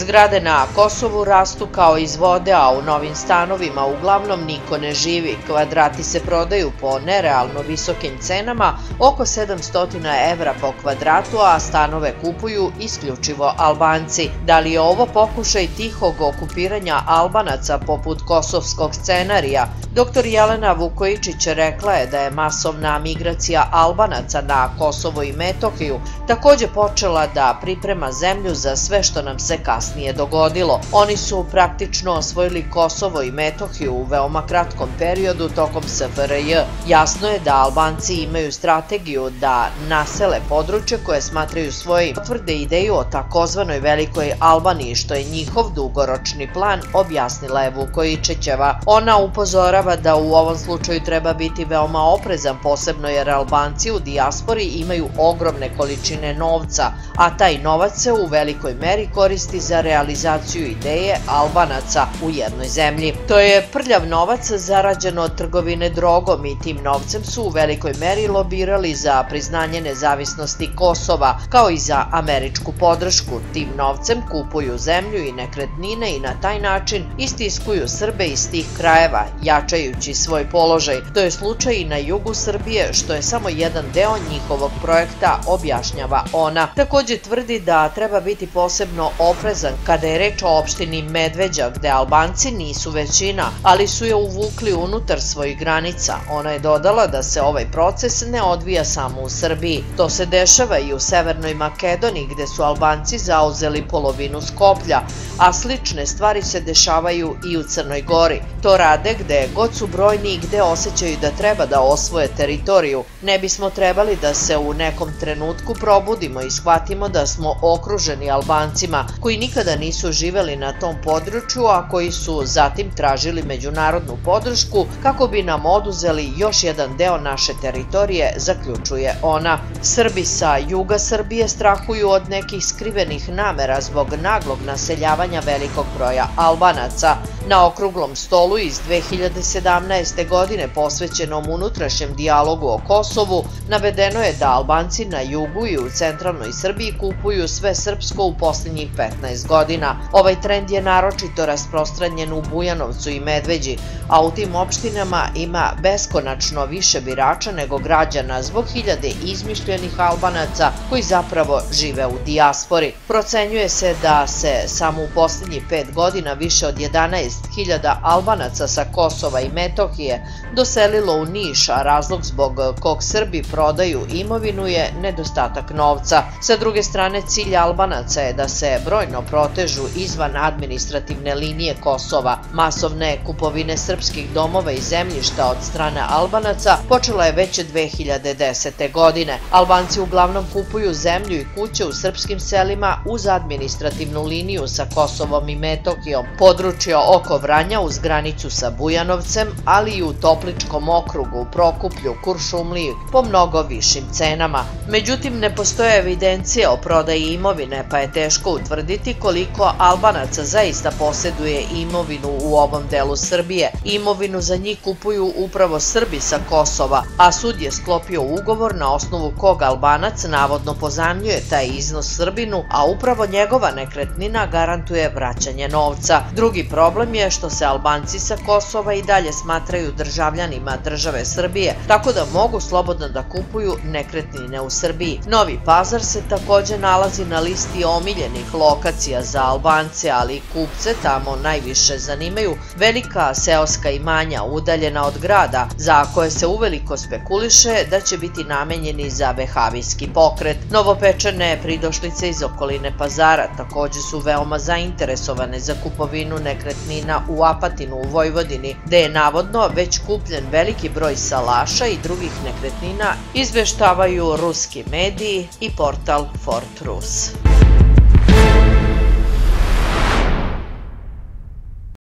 Zgrade na Kosovu rastu kao iz vode, a u novim stanovima uglavnom niko ne živi. Kvadrati se prodaju po nerealno visokim cenama, oko 700 evra po kvadratu, a stanove kupuju isključivo Albanci. Da li je ovo pokušaj tihog okupiranja Albanaca poput kosovskog scenarija? Dr. Jelena Vukojičić rekla je da je masovna migracija Albanaca na Kosovo i Metohiju takođe počela da priprema zemlju za sve što nam se kasnije dogodilo. Oni su praktično osvojili Kosovo i Metohiju u veoma kratkom periodu tokom SFRJ. Jasno je da Albanci imaju strategiju da nasele područje koje smatraju svojim. Potvrde ideju o takozvanoj Velikoj Albaniji, što je njihov dugoročni plan, objasnila je Vukojičićeva. Ona upozorava da u ovom slučaju treba biti veoma oprezan, posebno jer Albanci u dijaspori imaju ogromne količine novca, a taj novac se u velikoj meri koristi za realizaciju ideje Albanaca u jednoj zemlji. To je prljav novac zarađen od trgovine drogom i tim novcem su u velikoj meri lobirali za priznanje nezavisnosti Kosova, kao i za američku podršku. Tim novcem kupuju zemlju i nekretnine i na taj način istiskuju Srbe iz tih krajeva, jačajući svoj položaj. To je slučaj i na jugu Srbije, što je samo jedan deo njihovog projekta, objašnjava ona. Takođe tvrdi da treba biti posebno oprezan kada je reč o opštini Medveđa, gde Albanci nisu većina, ali su je uvukli unutar svojih granica. Ona je dodala da se ovaj proces ne odvija samo u Srbiji. To se dešava i u Severnoj Makedoniji, gde su Albanci zauzeli polovinu Skoplja, a slične stvari se dešavaju i u Crnoj Gori. To rade gde god su brojni i gde osjećaju da treba da osvoje teritoriju. Ne bismo trebali da se u nekom trenutku probudimo i shvatimo da smo okruženi Albancima koji nikada nisu živeli na tom području, a koji su zatim tražili međunarodnu podršku kako bi nam oduzeli još jedan deo naše teritorije, zaključuje ona. Srbi sa juga Srbije strahuju od nekih skrivenih namera zbog naglog naseljavanja velikog broja Albanaca. Na okruglom stolu iz 2017. godine posvećenom unutrašnjem dijalogu o Kosovu navedeno je da Albanci na jugu i u centralnoj Srbiji kupuju sve srpsko u poslednjih 15 godina. Ovaj trend je naročito rasprostranjen u Bujanovcu i Medveđi, a u tim opštinama ima beskonačno više birača nego građana zbog hiljade izmišljenih Albanaca koji zapravo žive u dijaspori. Procenjuje se da se samo u poslednjih pet godina više od 11.000 Albanaca sa Kosova i Metohije doselilo u Niš, a razlog zbog kog Srbi prodaju imovinu je nedostatak novca. Sa druge strane, cilj Albanaca je da se brojno protežu izvan administrativne linije Kosova. Masovne kupovine srpskih domova i zemljišta od strane Albanaca počela je već 2010. godine. Albanci uglavnom kupuju zemlju i kuće u srpskim selima uz administrativnu liniju sa Kosovom i Metohijom, područje oko Vranja uz granicu sa Bujanovcem, ali i u Topličkom okrugu, Prokuplju, Kuršumliji po mnogo višim cenama. Međutim, ne postoje evidencije o prodaji imovine, pa je teško utvrditi koliko Albanaca zaista poseduje imovinu u ovom delu Srbije. Imovinu za njih kupuju upravo Srbi sa Kosova, a sud je sklopio ugovor na osnovu kog Albanac navodno pozamljuje taj iznos Srbinu, a upravo njegova nekretnina garantuje vraćanje novca. Drugi problem je što se Albanci sa Kosova i dalje smatraju državljanima države Srbije, tako da mogu slobodno da kupuju nekretnine u Srbiji. Novi Pazar se takođe nalazi na listi omiljenih lokacija za Albance, ali kupce tamo najviše zanimaju velika seoska imanja udaljena od grada, za koje se uveliko spekuliše da će biti namenjeni za vehavijski pokret. Novopečene pridošlice iz okoline pazara takođe su veoma zainteresovane za kupovinu nekretnina u Apatinu u Vojvodini, gde je navodno već kupljen veliki broj salaša i drugih nekretnina, izveštavaju ruski mediji i portal Fort Rus.